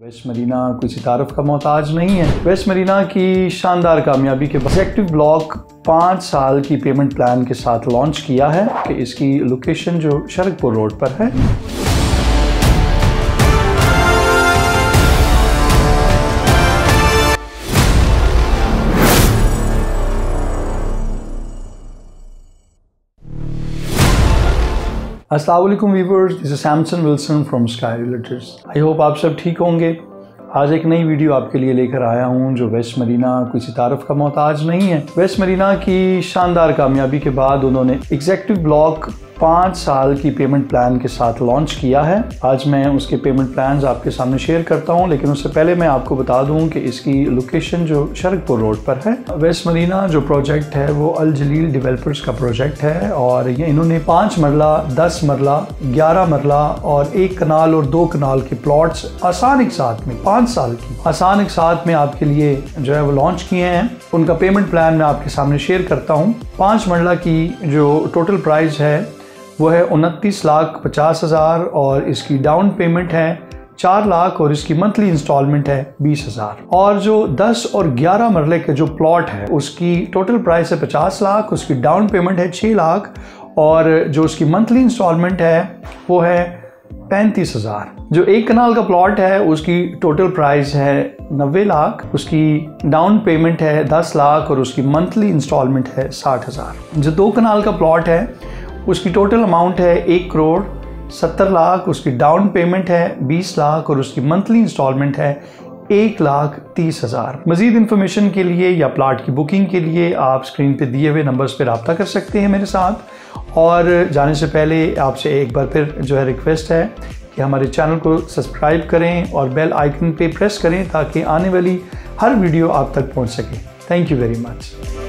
Waste Marina किसी तारफ का मोहताज नहीं है। वेस्ट मरीना की शानदार कामयाबी के ऑब्जेक्टिव ब्लॉक पाँच साल की पेमेंट प्लान के साथ लॉन्च किया है कि इसकी लोकेशन जो शरकपुर रोड पर है। Aslam viewers this is Samson Wilson from Sky Realtors I hope आप सब ठीक होंगे। आज एक नई वीडियो आपके लिए लेकर आया हूँ, जो वेस्ट मरीना किसी तारफ का मोहताज नहीं है। वेस्ट मरीना की शानदार कामयाबी के बाद उन्होंने एग्जेक्टिव ब्लॉक पाँच साल की पेमेंट प्लान के साथ लॉन्च किया है। आज मैं उसके पेमेंट प्लान्स आपके सामने शेयर करता हूँ, लेकिन उससे पहले मैं आपको बता दूँ कि इसकी लोकेशन जो शरकपुर रोड पर है वेस्ट मरीना जो प्रोजेक्ट है, वो अल जलील डेवलपर्स का प्रोजेक्ट है और ये इन्होंने पाँच मरला, दस मरला, ग्यारह मरला और एक कनाल और दो कनाल के प्लॉट्स आसान एक साथ में, पाँच साल की आसान एक साथ में आपके लिए जो है वो लॉन्च किए हैं। उनका पेमेंट प्लान मैं आपके सामने शेयर करता हूँ। पाँच मरला की जो टोटल प्राइस है वो है उनतीस लाख पचास हज़ार और इसकी डाउन पेमेंट है चार लाख और इसकी मंथली इंस्टॉलमेंट है बीस हज़ार। और जो दस और ग्यारह मरले के जो प्लॉट है, उसकी टोटल प्राइस है पचास लाख, उसकी डाउन पेमेंट है छः लाख और जो उसकी मंथली इंस्टॉलमेंट है, वो है पैंतीस हज़ार। जो एक कनाल का प्लॉट है, उसकी टोटल प्राइस है नब्बे लाख, उसकी डाउन पेमेंट है दस लाख और उसकी मंथली इंस्टॉलमेंट है साठ हज़ार। जो दो कनाल का प्लॉट है उसकी टोटल अमाउंट है एक करोड़ सत्तर लाख उसकी डाउन पेमेंट है, बीस लाख और उसकी मंथली इंस्टॉलमेंट है एक लाख तीस हज़ार। मजीद इन्फॉर्मेशन के लिए या प्लाट की बुकिंग के लिए आप स्क्रीन पे दिए हुए नंबर्स पर रबता कर सकते हैं मेरे साथ। और जाने से पहले आपसे एक बार फिर जो है रिक्वेस्ट है कि हमारे चैनल को सब्सक्राइब करें और बेल आइकन पे प्रेस करें ताकि आने वाली हर वीडियो आप तक पहुँच सके। Thank you very much